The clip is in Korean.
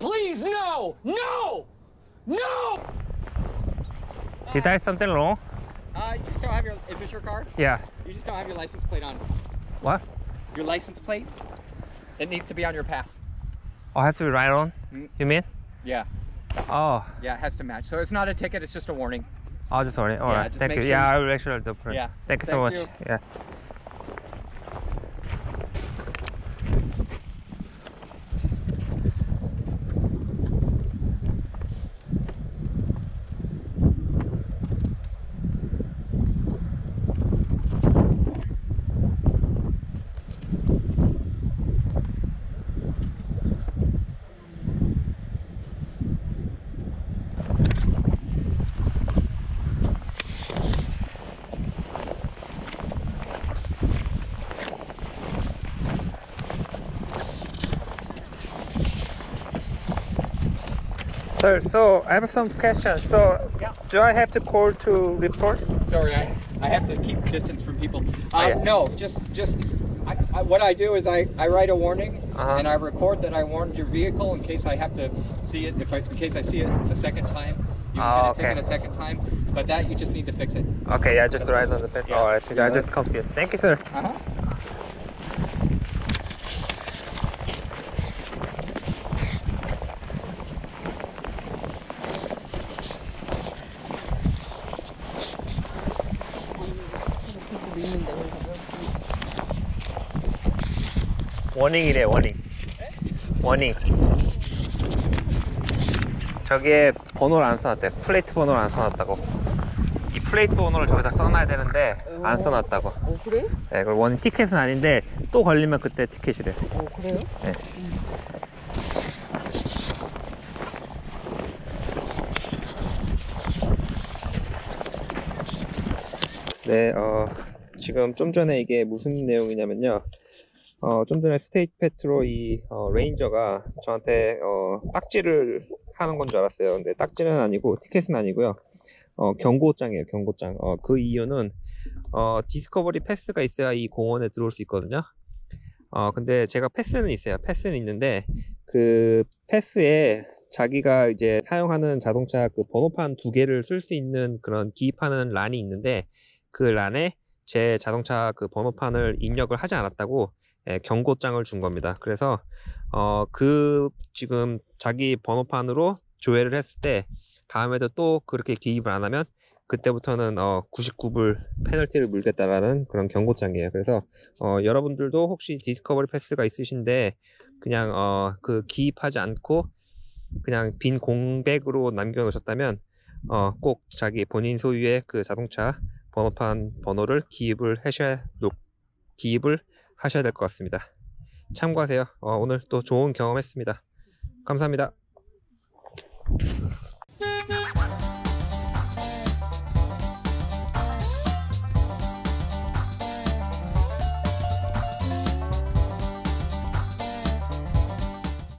please, no! No! No! Did I have something wrong? Uh, you just don't have your. Is this your car? Yeah. You just don't have your license plate on. What? Your license plate. It needs to be on your pass. Oh, I have to be right on? Mm. You mean? Yeah. Oh, Yeah, it has to match. So it's not a ticket. It's just a warning. oh, just sorry. All Yeah, right. Thank you. sure Yeah, I will make sure I'll do it. Yeah. Thank you so much. you. Yeah. Sir, so I have some questions. So, Yeah. do I have to call to report? Sorry, I, I have to keep distance from people. Uh, yeah. No, just just I, I, what I do is I, I write a warning Uh-huh. and I record that I warned your vehicle in case I have to see it. If I, in case I see it a second time, you Oh, can get a okay. ticket a second time. But that you just need to fix it. Okay, yeah, just right on the fence. Yeah. All right, I just confused. Thank you, sir. Uh huh. warning이래, warning. warning. 저기에 번호를 안 써놨대. plate 번호를 안 써놨다고. 이 plate 번호를 저기다 써놔야 되는데 안 써놨다고. 어 그래요? 네, 그걸 원 티켓은 아닌데 또 걸리면 그때 티켓이래. 어 그래요? 네. 네, 어, 지금 좀 전에 이게 무슨 내용이냐면요. 어, 좀 전에 state patrol 이 어, ranger가 저한테 어, 딱지를 하는 건 줄 알았어요. 근데 딱지는 아니고 티켓은 아니고요. 어, 경고장이에요, 경고장. 어, 그 이유는 어, Discovery Pass가 있어야 이 공원에 들어올 수 있거든요. 어, 근데 제가 패스는 있어요. 패스는 있는데 그 패스에 자기가 이제 사용하는 자동차 그 번호판 두 개를 쓸 수 있는 그런 기입하는 란이 있는데 그 란에 제 자동차 그 번호판을 입력을 하지 않았다고 예, 경고장을 준 겁니다. 그래서 어, 그 지금 자기 번호판으로 조회를 했을 때 다음에도 또 그렇게 기입을 안 하면 그때부터는 어, 99불 페널티를 물겠다라는 그런 경고장이에요. 그래서 어, 여러분들도 혹시 디스커버리 패스가 있으신데 그냥 어, 그 기입하지 않고 그냥 빈 공백으로 남겨 놓으셨다면 어, 꼭 자기 본인 소유의 그 자동차 번호판 번호를 기입을 하셔야 놓- 기입을 하셔야 될 것 같습니다. 참고하세요. 어, 오늘 또 좋은 경험했습니다. 감사합니다.